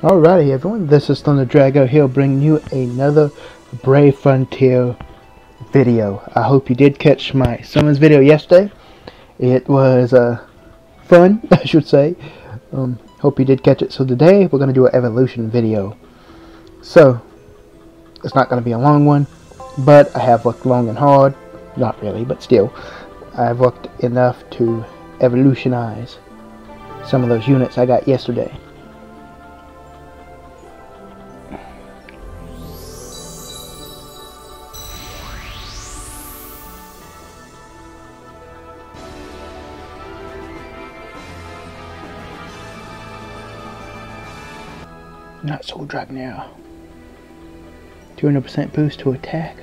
Alrighty everyone, this is Thunder Drago here bringing you another Brave Frontier video. I hope you did catch my summons video yesterday. It was uh, fun, I should say. Um, hope you did catch it. So today we're going to do an evolution video. So, it's not going to be a long one, but I have worked long and hard. Not really, but still. I've worked enough to evolutionize some of those units I got yesterday. Natsu Dragneel. 200% boost to attack.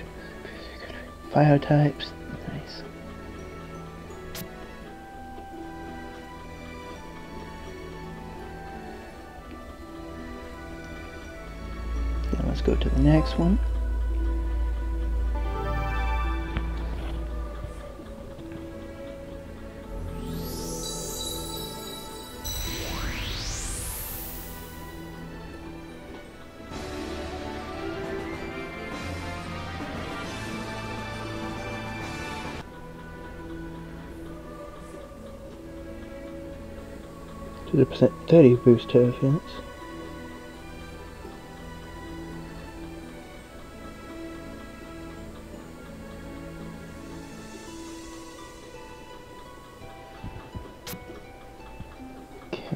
Fire types. Let's go to the next one. to percent 30 boost to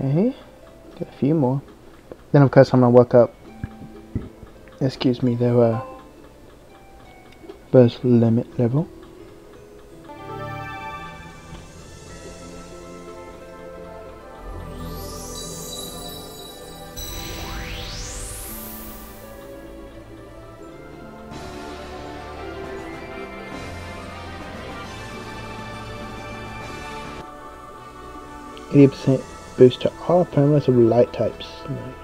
Okay, got a few more. Then of course I'm gonna work up, excuse me, their uh, burst limit level. Eighty percent boost to all permanents of light types. Nice.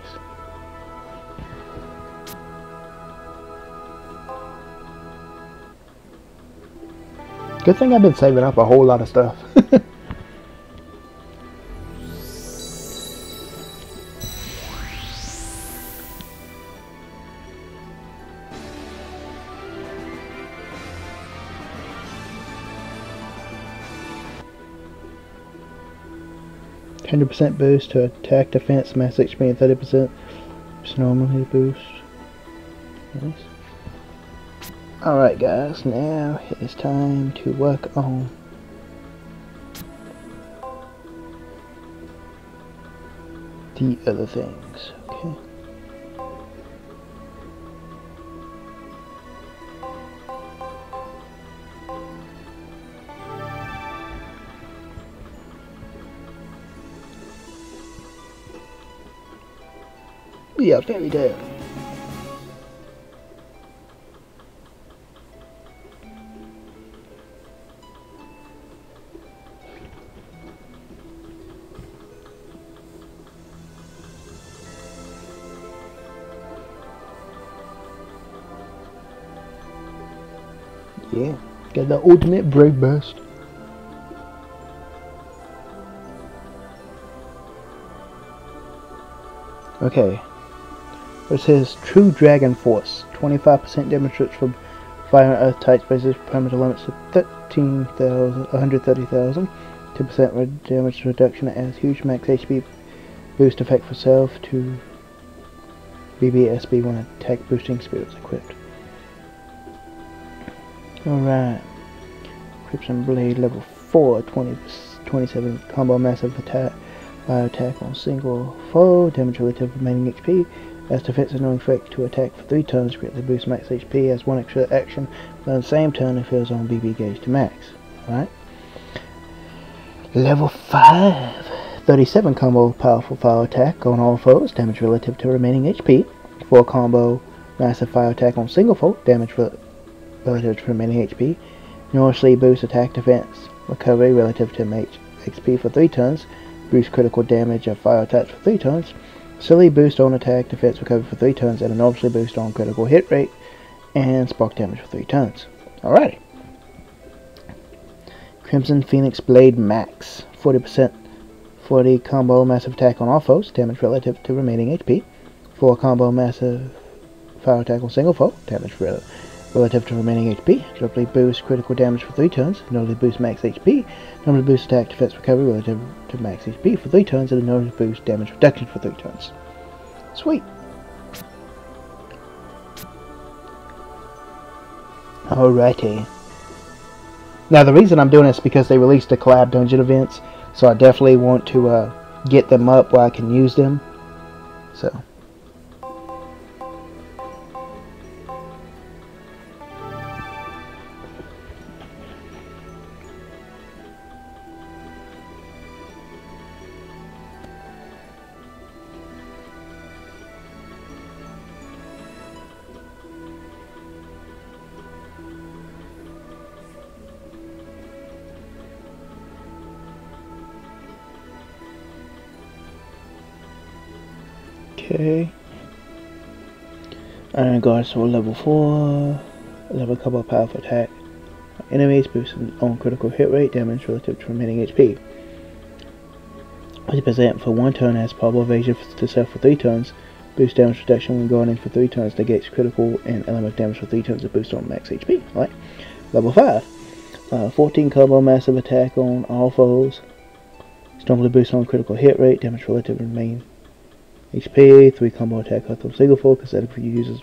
Good thing I've been saving up a whole lot of stuff. Hundred percent boost to attack, defense, mass HP, and thirty percent normally boost. Alright guys, now it's time to work on the other things. Yeah, very good. Yeah, get the ultimate brave burst. Okay. It says True Dragon Force. 25% damage from fire and earth types bases perimeter limits to 13,000, 130,000. 2% damage reduction as huge max HP boost effect for self to BBSB when attack boosting spirits equipped. Alright. Crimson Blade level 4, 20, 27 combo massive attack, fire attack on single foe, damage relative remaining HP, as defensive no effect to attack for 3 turns, greatly boost max HP as 1 extra action, on the same turn if it is on BB gauge to max. Right? Level 5, 37 combo powerful fire attack on all foes, damage relative to remaining HP, 4 combo massive fire attack on single foe, damage relative to remaining HP. Enormously boost attack defense recovery relative to max HP for 3 turns. Boost critical damage of fire attacks for 3 turns. Silly boost on attack defense recovery for 3 turns and enormously boost on critical hit rate and spark damage for 3 turns. Alrighty. Crimson Phoenix Blade Max. 40% For the combo massive attack on all foes, damage relative to remaining HP. 4 combo massive fire attack on single foe, damage relative to remaining HP. Notably boost critical damage for 3 turns, notably boost max HP. Notably boost attack defense recovery relative to max HP for 3 turns, and notably boost damage reduction for 3 turns. Sweet. Alrighty. Now the reason I'm doing this is because they released the collab dungeon events, so I definitely want to uh, get them up where I can use them. So. Okay. Iron Guard Sword level 4. Level couple powerful attack. Enemies boost on critical hit rate damage relative to remaining HP. 50% for 1 turn has probable evasion to self for 3 turns. Boost damage reduction when guarding for 3 turns negates critical and element damage for 3 turns and boost on max HP. Right. Level 5. Uh, 14 combo massive attack on all foes. Strongly boost on critical hit rate, damage relative to remain HP, 3 combo attack on single foe, because for users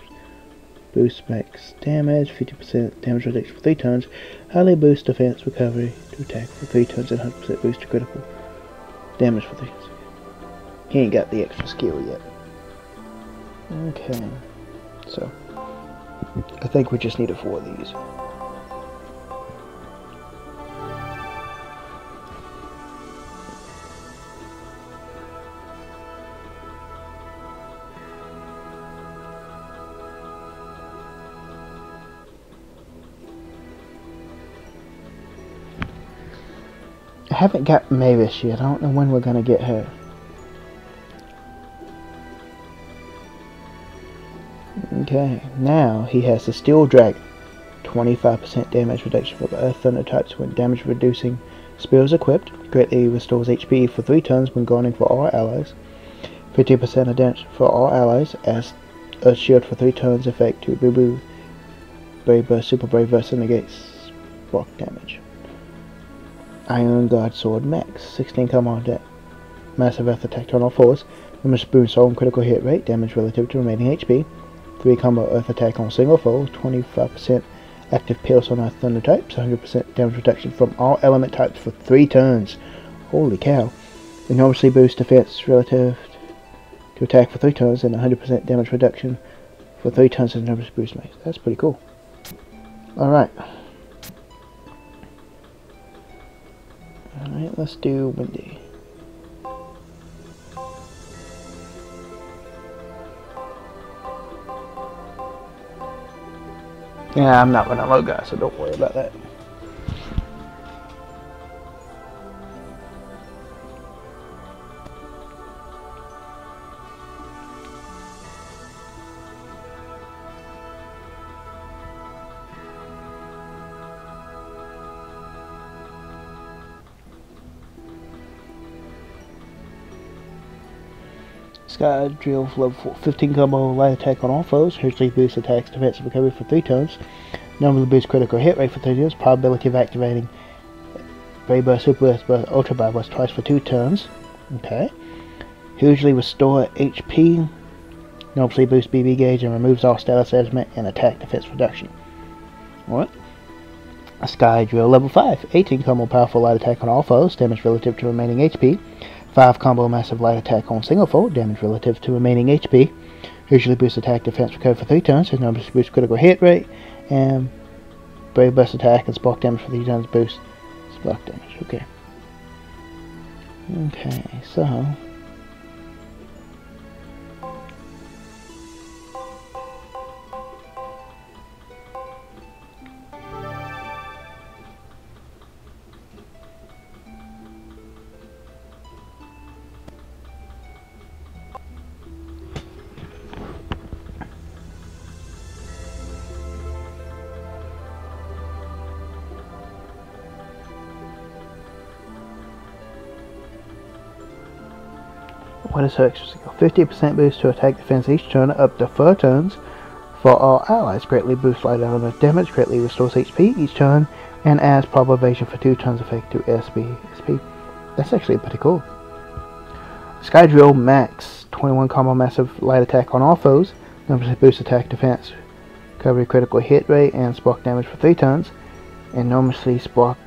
boost max damage, 50% damage reduction for 3 turns, highly boost defense recovery to attack for 3 turns, and 100% boost to critical damage for 3 turns. He ain't got the extra skill yet. Okay, so I think we just need four of these. I haven't got Mavis yet. I don't know when we're going to get her. Okay, now he has the Steel Dragon. 25% damage reduction for the Earth Thunder types when damage reducing spells equipped. Greatly restores HP for 3 turns when going for all allies. 50% of damage for all allies as a shield for 3 turns effect to Boo Boo Brave Burst Super Brave Burst negates block damage. Iron Guard Sword Max, 16 combo deck. Massive Earth attack on all fours. Damage boost on critical hit rate, damage relative to remaining HP. 3 combo Earth attack on single foe, 25% active pierce on Earth Thunder types, 100% damage reduction from all element types for 3 turns. Holy cow. Enormously boost defense relative to attack for 3 turns and 100% damage reduction for 3 turns and enormous boost max. That's pretty cool. Alright. Alright, let's do Wendy. Yeah, I'm not gonna load guys, so don't worry about that. Sky Drill level 15 combo light attack on all foes. Hercules boost attacks defensive recovery for 3 turns. Normally boost critical hit rate for 3 turns. Probability of activating Brave Burst, Super Burst, Burst, Ultra Burst twice for 2 turns. Okay. Hugely restore HP. Normally boost BB gauge and removes all status element and attack defense reduction. Alright. Sky Drill level 5. 18 combo powerful light attack on all foes. Damage relative to remaining HP. 5 combo massive light attack on single foe, damage relative to remaining HP. Usually boosts attack defense recover for 3 turns, has numbers boost critical hit rate, and brave burst attack and spark damage for 3 turns boost spark damage. Okay. Okay, so What is her extra skill? 50% boost to attack defense each turn up to 4 turns for all allies. Greatly boosts light element damage, greatly restores HP each turn, and adds prob evasion for 2 turns effect to SB SP. That's actually pretty cool. Sky Drill Max, 21 combo massive light attack on all foes, numbers boost attack defense, cover critical hit rate, and spark damage for 3 turns, enormously spark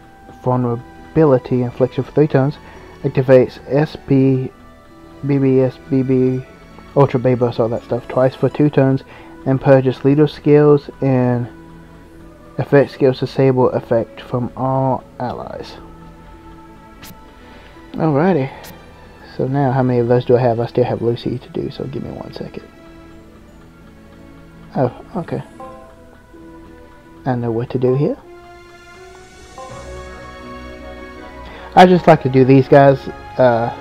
vulnerability infliction for 3 turns, activates SP BBS, BB, Ultra Bay Burst, all that stuff, twice for two turns, and purges leader skills and effect skills to disable effect from all allies. Alrighty. So now, how many of those do I have? I still have Lucy to do, so give me one second. Oh, okay. I know what to do here. I just like to do these guys. Uh,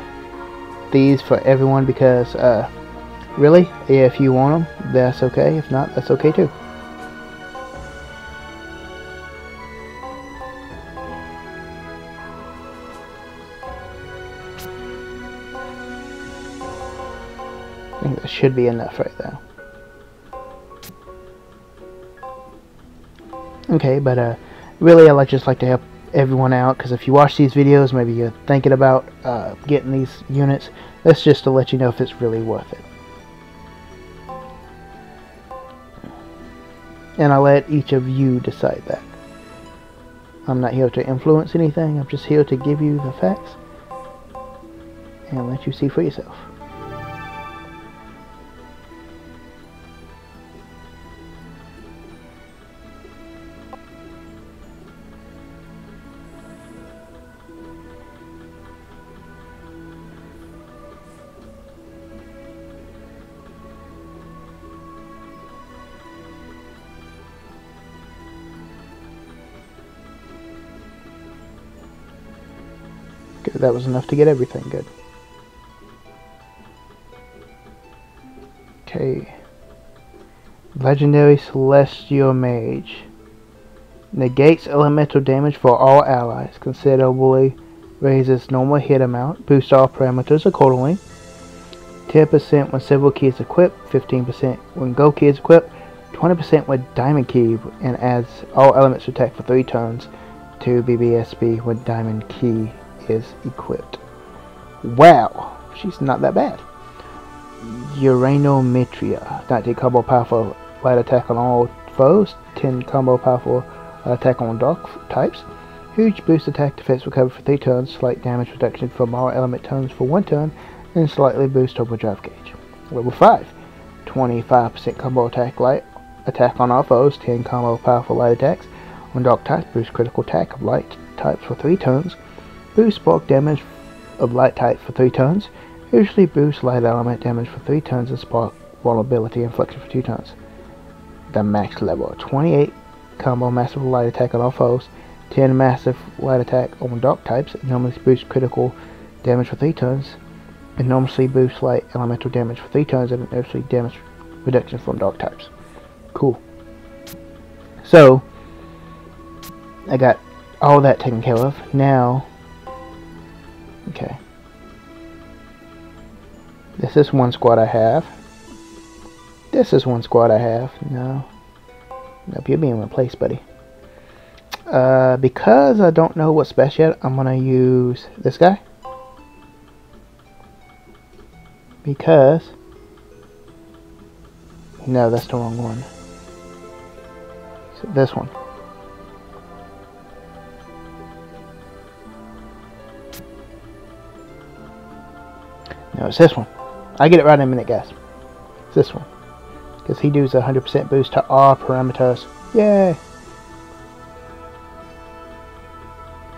these for everyone because uh, really if you want them that's okay. If not that's okay too. I think that should be enough right there. Okay but uh, really I just like to help everyone out because if you watch these videos maybe you're thinking about uh, getting these units that's just to let you know if it's really worth it. And I let each of you decide that. I'm not here to influence anything I'm just here to give you the facts and let you see for yourself that was enough to get everything good. Okay. Legendary Celestial Mage. Negates elemental damage for all allies. Considerably raises normal hit amount. Boosts all parameters accordingly. 10% when silver key is equipped. 15% when gold key is equipped. 20% with diamond key and adds all elements to attack for 3 turns to BBSB with diamond key is equipped. Wow, she's not that bad. Uranometria, 19 combo powerful light attack on all foes, 10 combo powerful attack on dark types. Huge boost attack defense recover for 3 turns, slight damage reduction from all element turns for 1 turn, and slightly boost overdrive gauge. Level 5, 25% combo attack light attack on all foes, 10 combo powerful light attacks on dark types, boost critical attack of light types for 3 turns, Boost spark damage of light type for 3 turns. Usually boost light element damage for 3 turns and spark vulnerability infliction for 2 turns. The max level 28 combo massive light attack on all foes. 10 massive light attack on dark types. Enormously boost critical damage for 3 turns. Enormously boost light elemental damage for 3 turns and enormously damage reduction from dark types. Cool. So, I got all that taken care of. Now, Okay. This is one squad I have. This is one squad I have. No. Nope, you're being replaced, buddy. Uh, because I don't know what's best yet, I'm going to use this guy. Because... No, that's the wrong one. So this one. No, it's this one. I get it right in a minute, guys. It's this one. Because he does a 100% boost to all parameters. Yay!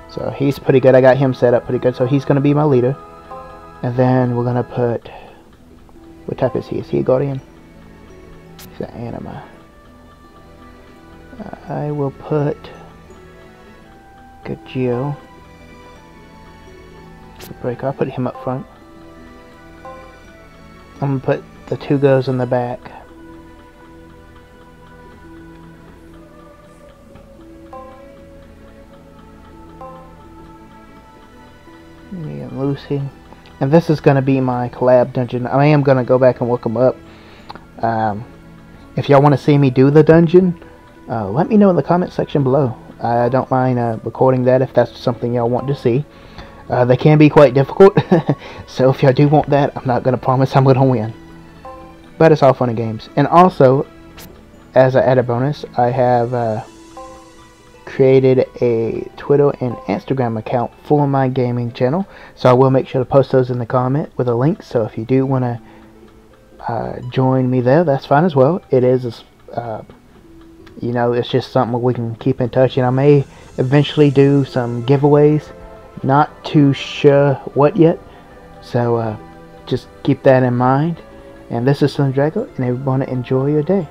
So he's pretty good. I got him set up pretty good. So he's going to be my leader. And then we're going to put... What type is he? Is he a Guardian? He's an Anima. I will put... Gajeel. Break. I'll put him up front. I'm gonna put the two goes in the back. Me and Lucy. And this is going to be my collab dungeon. I am going to go back and look them up. Um, if y'all want to see me do the dungeon, uh, let me know in the comment section below. I don't mind uh, recording that if that's something y'all want to see. Uh, they can be quite difficult, so if y'all do want that, I'm not going to promise I'm going to win. But it's all fun and games. And also, as an added bonus, I have uh, created a Twitter and Instagram account for my gaming channel. So I will make sure to post those in the comment with a link. So if you do want to uh, join me there, that's fine as well. It is, uh, you know, it's just something we can keep in touch. And I may eventually do some giveaways. Not too sure what yet. So uh, just keep that in mind. And this is Slim Drago, and everyone enjoy your day.